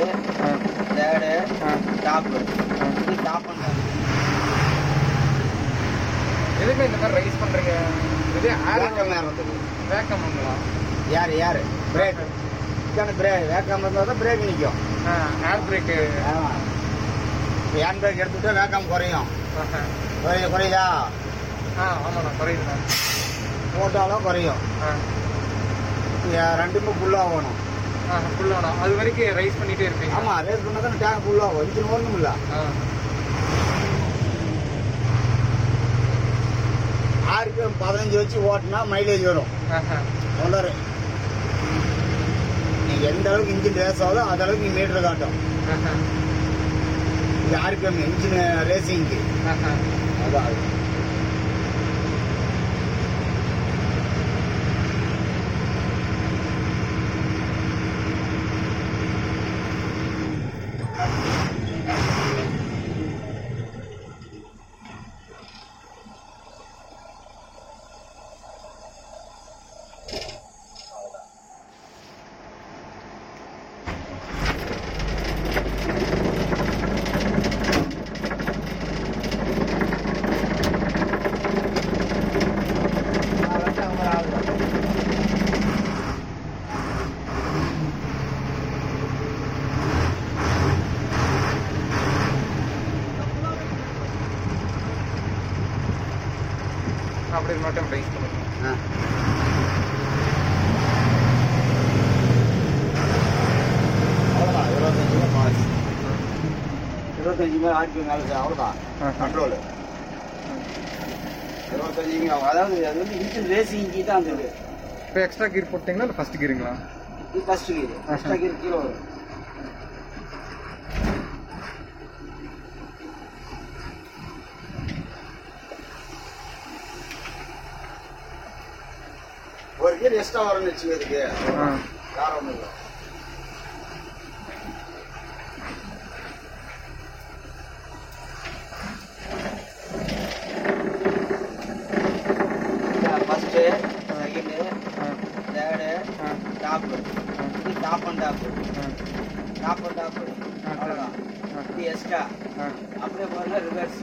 ஆ top இது top எதுக்கு இந்த மாதிரி ரைஸ் பண்றீங்க? இது வேக்கம் ஏறதுக்கு வேக்கம்ங்களா யார் யார்? பிரேக் இதுக்கான பிரேக் வேக்காம இருந்தால் தான் பிரேக் நிற்கும் ஏர் பிரேக்கு ஆமாம் ஹேண்ட் பிரேக் எடுத்துட்டா வேக்காம் குறையும். குறைய குறையுதா? ஆ ஆமாண்ணா குறையுதுண்ணா. போட்டாலும் குறையும். ரெண்டுமே ஃபுல்லாகணும் அது வரைக்கும் ரைஸ் பண்ணிட்டே இருப்பீங்க. ஆமாம் ரேஸ் பண்ணால் தான் டேங்க் ஃபுல்லாகும் இன்ஜின் ஓடணும் இல்லை. ஆர்பிஎம் பதினஞ்சு வச்சு ஓட்டினா மைலேஜ் வரும். ஒன்றரை நீங்கள் எந்த அளவுக்கு இன்ஜின் ரேஸ் ஆகுதோ அந்த அளவுக்கு நீ மீட்டர் காட்டும். இது ஆர்பிஎம் இன்ஜின் ரேசிங்க்கு. அதான். அப்படி மட்டும் ரைஸ் பண்ணுங்க ஆ. அவ்வளோதான் இருபத்தஞ்சு ரூபா மாறி. இருபத்தஞ்சு மேலே ஆர்பிஎம் மேலே அவ்வளோதான். கண்ட்ரோலு இருபத்தஞ்சுங்க அதாவது அது வந்து இன்ஜின் ரேசிங்க்கு தான் அந்த இப்போ எக்ஸ்ட்ரா கீர் போட்டிங்களா? இல்லை ஃபர்ஸ்ட் கீருங்களா இது ஃபர்ஸ்ட் கீர் ஃபர்ஸ்ட் கீர் கீழே வரும். ஒரு கீர் எக்ஸ்ட்ரா வரும்னு வச்சுக்கிறதுக்கு வேற ஒன்றும் இல்லை. ஃபஸ்ட்டு செகண்டு தேர்டு டாப்பு இது top and top top and top. அவ்வளோதான் இது எக்ஸ்ட்ரா அப்படியே போனால் ரிவர்ஸ்